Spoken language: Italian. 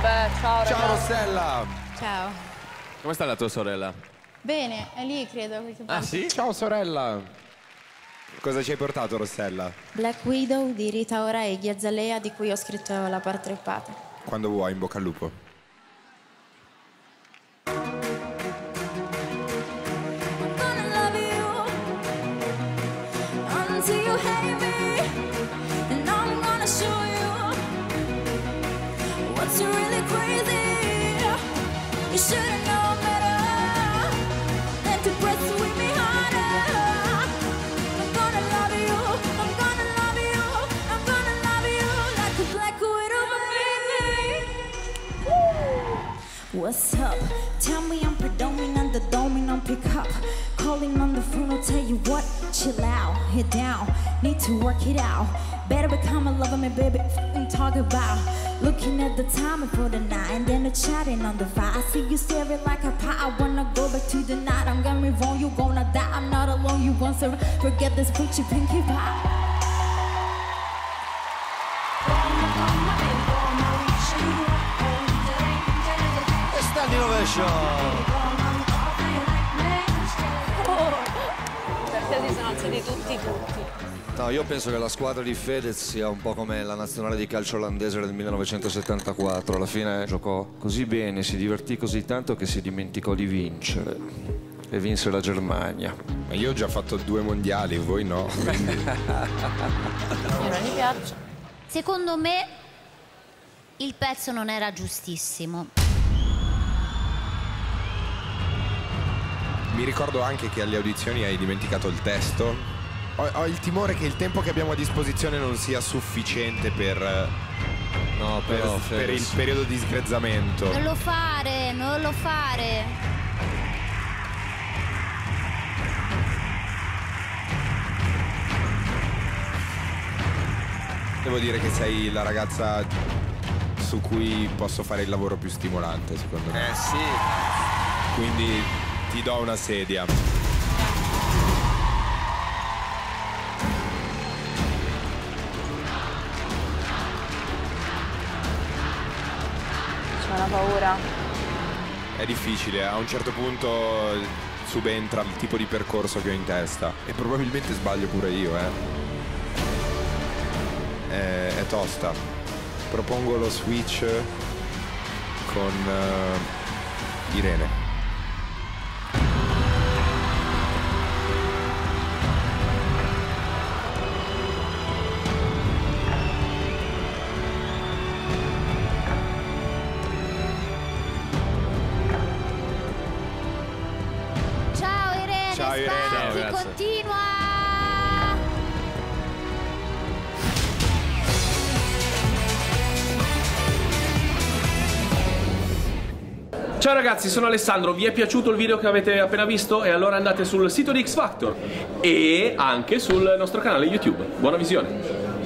Ciao Rossella. Ciao. Come sta la tua sorella? Bene, è lì credo. Ah sì? Ciao sorella. Cosa ci hai portato Rossella? Black Widow di Rita Ora e Ghia Zalea di cui ho scritto la parte parte. Quando vuoi, in bocca al lupo. gonna love you until you hate me, really crazy. You should've better me harder. I'm gonna love you, I'm gonna love you, I'm gonna love you like a black widow, baby. What's up? Tell me I'm predominant, the dominant pick up. Calling on the phone, I'll tell you what, chill out, head down, need to work it out. Better become a lover, me baby, fucking talk about. Looking at the time for the night, and then the chatting on the fire. I see you staring like a pie. I wanna go back to the night. I'm gonna move on, you gonna die. I'm not alone, you won't survive. Forget this bitchy pinky pie. E standing ovation! Perché si sono alzati tutti tutti. No, io penso che la squadra di Fedez sia un po' come la nazionale di calcio olandese del 1974. Alla fine giocò così bene, si divertì così tanto che si dimenticò di vincere. E vinse la Germania. Ma io ho già fatto due mondiali, voi no. quindi- non mi piace. Secondo me il pezzo non era giustissimo. Mi ricordo anche che alle audizioni hai dimenticato il testo. Ho, ho il timore che il tempo che abbiamo a disposizione non sia sufficiente per, No, per, però per il periodo di sgrezzamento. Non lo fare, non lo fare. Devo dire che sei la ragazza su cui posso fare il lavoro più stimolante, secondo me. Eh sì. Quindi ti do una sedia. Una paura. È difficile, a un certo punto subentra il tipo di percorso che ho in testa. E probabilmente sbaglio pure io, eh. È, è tosta. Propongo lo switch con eh, Irene. Ragazze. continua. Ciao ragazzi, sono Alessandro, vi è piaciuto il video che avete appena visto? E allora andate sul sito di X Factor e anche sul nostro canale YouTube. Buona visione!